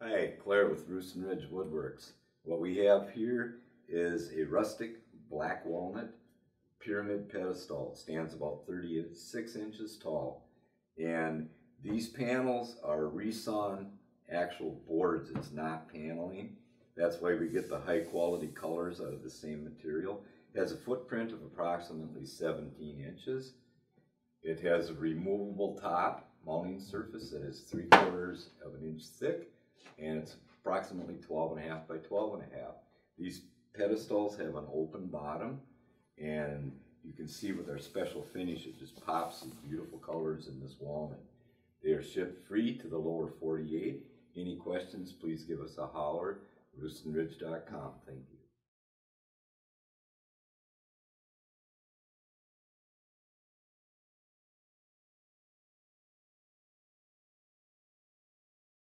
Hi, Claire with Roostin Ridge Woodworks. What we have here is a rustic black walnut pyramid pedestal. It stands about 36 inches tall. And these panels are resawn actual boards. It's not paneling. That's why we get the high quality colors out of the same material. It has a footprint of approximately 17 inches. It has a removable top mounting surface that is three quarters of an inch thick and it's approximately 12 and a half by 12 and a half. These pedestals have an open bottom and you can see with our special finish it just pops these beautiful colors in this walnut. They are shipped free to the lower 48. Any questions, please give us a holler, roostinridge.com. Thank you.